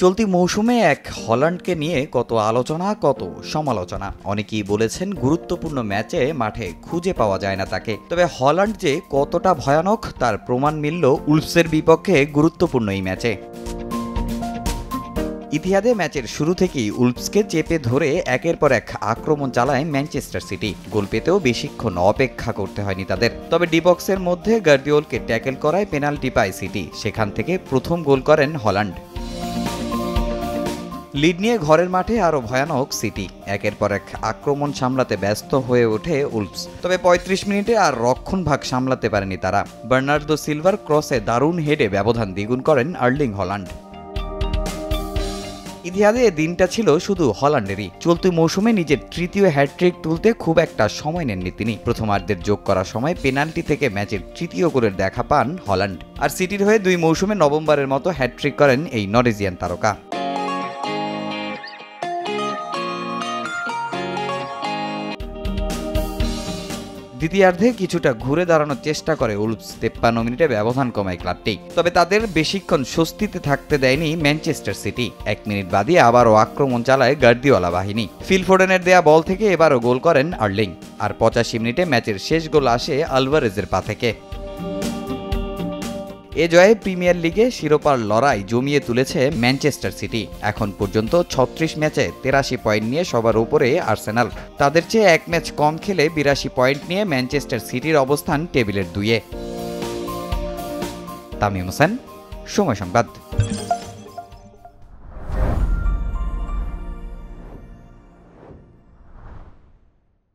চলতি মৌসুমে এক হল্যান্ডকে নিয়ে কত আলোচনা, কত সমালোচনা। অনেকেই বলেছেন গুরুত্বপূর্ণ ম্যাচে মাঠে খুঁজে পাওয়া যায় না তাকে। তবে হল্যান্ড যে কতটা ভয়ানক, তার প্রমাণ মিলল উলফসের বিপক্ষে গুরুত্বপূর্ণ এই ম্যাচে। ইতিহাদে ম্যাচের শুরু থেকেই উলফসকে চেপে ধরে একের পর এক আক্রমণ চালায় ম্যানচেস্টার সিটি। গোল পেতেও বেশিক্ষণ অপেক্ষা করতে হয়নি তাদের। তবে ডিবক্সের মধ্যে গার্দিওলকে ট্যাকেল করায় পেনাল্টি পায় সিটি। সেখান থেকে প্রথম গোল করেন হল্যান্ড। লিড নিয়ে ঘরের মাঠে আরও ভয়ানক সিটি। একের পর এক আক্রমণ সামলাতে ব্যস্ত হয়ে ওঠে উলফস। তবে ৩৫ মিনিটে আর রক্ষণ ভাগ সামলাতে পারেনি তারা। বার্নার্দো সিলভার ক্রসে দারুণ হেডে ব্যবধান দ্বিগুণ করেন আর্লিং হল্যান্ড। ইতিহাদে দিনটা ছিল শুধু হল্যান্ডেরই। চলতি মৌসুমে নিজের তৃতীয় হ্যাট্রিক তুলতে খুব একটা সময় নেননি তিনি। প্রথমার্ধের যোগ করার সময় পেনাল্টি থেকে ম্যাচের তৃতীয় গোলের দেখা পান হল্যান্ড। আর সিটির হয়ে দুই মৌসুমে নভেম্বরের মতো হ্যাট্রিক করেন এই নরিজিয়ান তারকা। দ্বিতীয়ার্ধে কিছুটা ঘুরে দাঁড়ানোর চেষ্টা করে উলফস তেপ্পান্ন মিনিটে ব্যবধান কমায় ক্লাবটি। তবে তাদের বেশিক্ষণ স্বস্তিতে থাকতে দেয়নি ম্যানচেস্টার সিটি। এক মিনিট বাদে আবারও আক্রমণ চালায় গার্দিওয়ালা বাহিনী। ফিলফোর্ডেনের দেয়া বল থেকে এবারও গোল করেন আর্লিং। আর পঁচাশি মিনিটে ম্যাচের শেষ গোল আসে আলভারেজের পা থেকে। এ জয়ে প্রিমিয়ার লিগে শিরোপার লড়াই জমিয়ে তুলেছে ম্যানচেস্টার সিটি। এখন পর্যন্ত ছত্রিশ ম্যাচে তেরাশি পয়েন্ট নিয়ে সবার উপরে আর্সেনাল। তাদের চেয়ে এক ম্যাচ কম খেলে বিরাশি পয়েন্ট নিয়ে ম্যানচেস্টার সিটির অবস্থান টেবিলের দুইয়ে। তামিম হোসেন, সময় সংবাদ।